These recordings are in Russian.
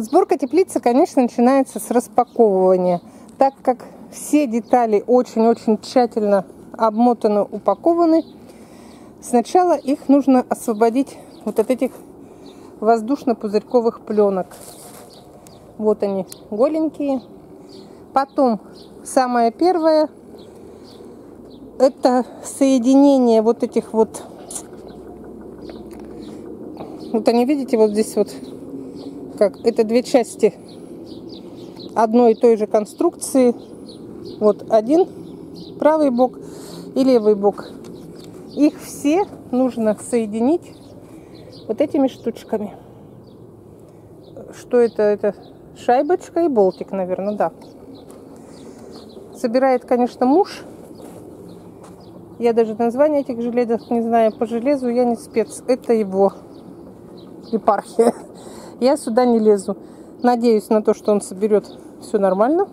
Сборка теплицы, конечно, начинается с распаковывания, так как все детали очень-очень тщательно обмотаны, упакованы. Сначала их нужно освободить вот от этих воздушно-пузырьковых пленок. Вот они, голенькие. Потом, самое первое, это соединение вот этих вот... Вот они, видите, вот здесь вот как это две части одной и той же конструкции. Вот один правый бок и левый бок. Их все нужно соединить вот этими штучками. Что это? Это шайбочка и болтик, наверное, да. Собирает, конечно, муж. Я даже название этих железок не знаю. По железу я не спец. Это его епархия. Я сюда не лезу. Надеюсь на то, что он соберет все нормально.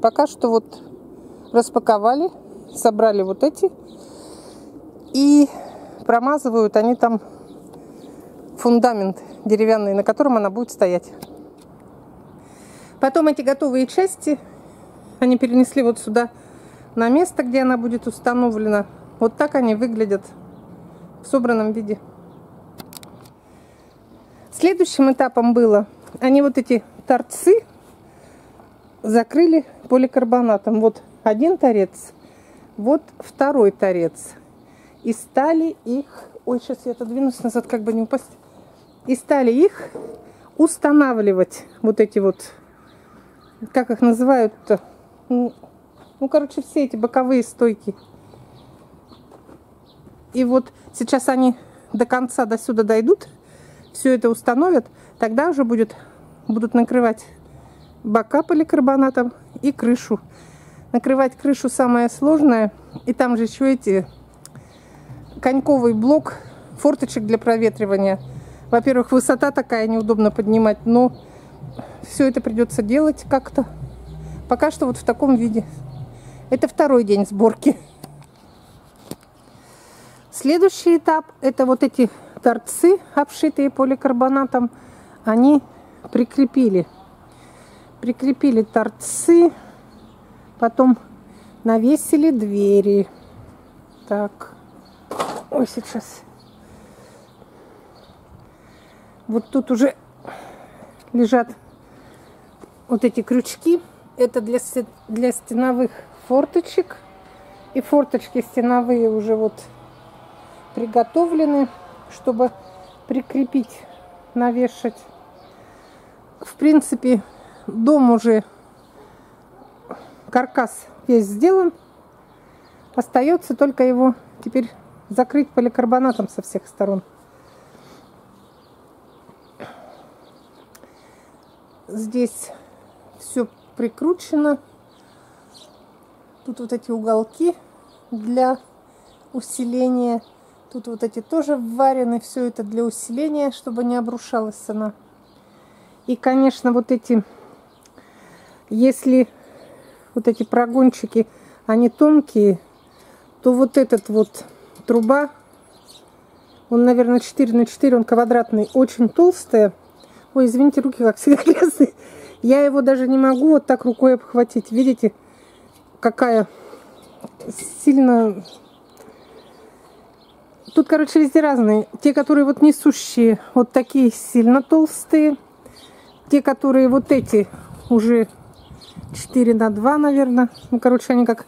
Пока что вот распаковали, собрали вот эти. И промазывают они там фундамент деревянный, на котором она будет стоять. Потом эти готовые части они перенесли вот сюда на место, где она будет установлена. Вот так они выглядят в собранном виде. Следующим этапом было, они вот эти торцы закрыли поликарбонатом. Вот один торец, вот второй торец. И стали их, ой, сейчас я отодвинусь назад, как бы не упасть. И стали их устанавливать, вот эти вот, как их называют-то, ну, ну, короче, все эти боковые стойки. И вот сейчас они до конца, до сюда дойдут все это установят, тогда уже будет, будут накрывать бока поликарбонатом и крышу. Накрывать крышу самое сложное. И там же еще эти коньковый блок форточек для проветривания. Во-первых, высота такая, неудобно поднимать, но все это придется делать как-то. Пока что вот в таком виде. Это второй день сборки. Следующий этап это вот эти торцы, обшитые поликарбонатом, они прикрепили. Прикрепили торцы, потом навесили двери. Так, ой, сейчас. Вот тут уже лежат вот эти крючки. Это для, для стеновых форточек. И форточки стеновые уже вот приготовлены чтобы прикрепить, навешать. В принципе, дом уже, каркас весь сделан. Остается только его теперь закрыть поликарбонатом со всех сторон. Здесь все прикручено. Тут вот эти уголки для усиления Тут вот эти тоже варены, все это для усиления, чтобы не обрушалась она. И, конечно, вот эти, если вот эти прогончики, они тонкие, то вот этот вот труба, он, наверное, 4 на 4, он квадратный, очень толстая. Ой, извините, руки как всегда грязные. Я его даже не могу вот так рукой обхватить. Видите, какая сильно Тут, короче, везде разные. Те, которые вот несущие, вот такие сильно толстые. Те, которые вот эти, уже 4 на 2, наверное. Ну, короче, они как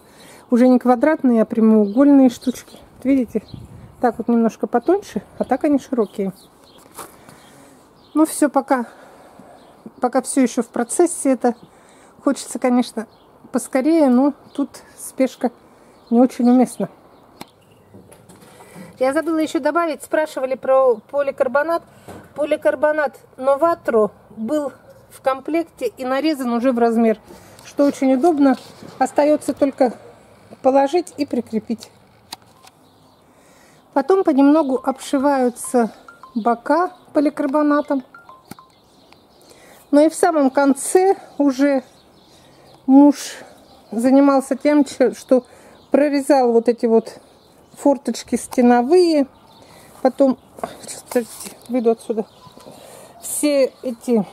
уже не квадратные, а прямоугольные штучки. Вот видите? Так вот немножко потоньше, а так они широкие. Ну, все, пока, пока все еще в процессе. Это хочется, конечно, поскорее, но тут спешка не очень уместна. Я забыла еще добавить, спрашивали про поликарбонат. Поликарбонат Новатро был в комплекте и нарезан уже в размер, что очень удобно. Остается только положить и прикрепить. Потом понемногу обшиваются бока поликарбонатом. Но и в самом конце уже муж занимался тем, что прорезал вот эти вот форточки стеновые. Потом, подождите, выйду отсюда. Все эти,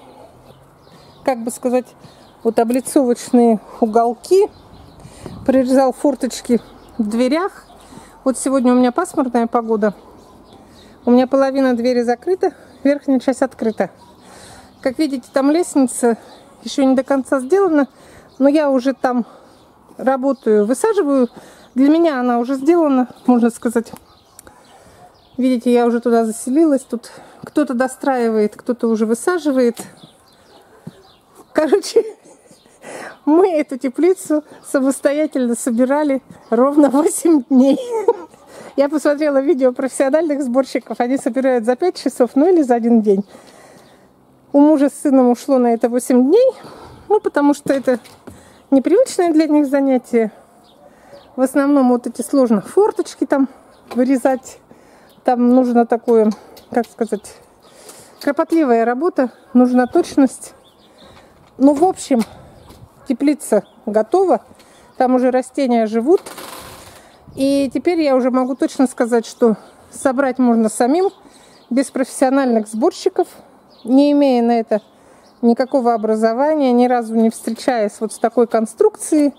как бы сказать, вот облицовочные уголки, прирезал форточки в дверях. Вот сегодня у меня пасмурная погода. У меня половина двери закрыта, верхняя часть открыта. Как видите, там лестница еще не до конца сделана, но я уже там работаю, высаживаю. Для меня она уже сделана, можно сказать. Видите, я уже туда заселилась. Тут кто-то достраивает, кто-то уже высаживает. Короче, мы эту теплицу самостоятельно собирали ровно 8 дней. Я посмотрела видео профессиональных сборщиков. Они собирают за 5 часов, ну или за один день. У мужа с сыном ушло на это 8 дней. Ну, потому что это непривычное для них занятие. В основном вот эти сложные форточки там вырезать. Там нужно такое, как сказать, кропотливая работа, нужна точность. Ну, в общем, теплица готова. Там уже растения живут. И теперь я уже могу точно сказать, что собрать можно самим, без профессиональных сборщиков, не имея на это никакого образования, ни разу не встречаясь вот с такой конструкцией.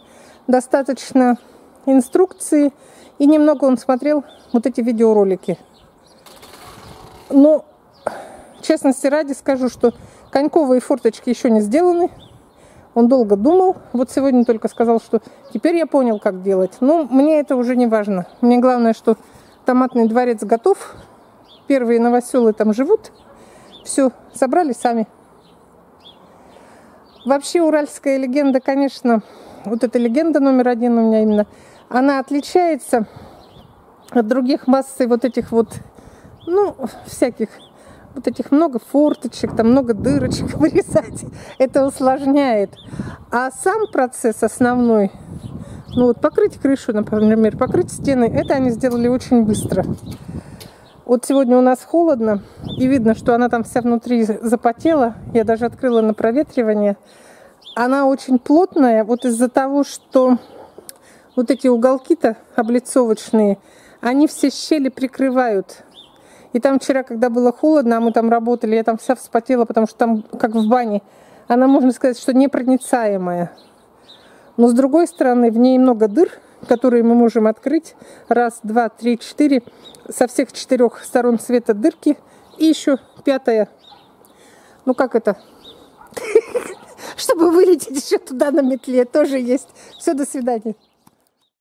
Достаточно инструкции. И немного он смотрел вот эти видеоролики. Но, честности ради, скажу, что коньковые форточки еще не сделаны. Он долго думал. Вот сегодня только сказал, что теперь я понял, как делать. Но мне это уже не важно. Мне главное, что томатный дворец готов. Первые новоселы там живут. Все, собрали сами. Вообще уральская легенда, конечно, вот эта легенда номер один у меня именно, она отличается от других массой вот этих вот, ну, всяких, вот этих много форточек, там много дырочек вырезать. Это усложняет. А сам процесс основной, ну вот покрыть крышу, например, покрыть стены, это они сделали очень быстро. Вот сегодня у нас холодно, и видно, что она там вся внутри запотела. Я даже открыла на проветривание. Она очень плотная, вот из-за того, что вот эти уголки-то облицовочные, они все щели прикрывают. И там вчера, когда было холодно, а мы там работали, я там вся вспотела, потому что там, как в бане, она, можно сказать, что непроницаемая. Но с другой стороны, в ней много дыр, которые мы можем открыть. Раз, два, три, четыре. Со всех четырех сторон света дырки. И еще пятая. Ну как это? Чтобы вылететь еще туда на метле, тоже есть. Все, до свидания.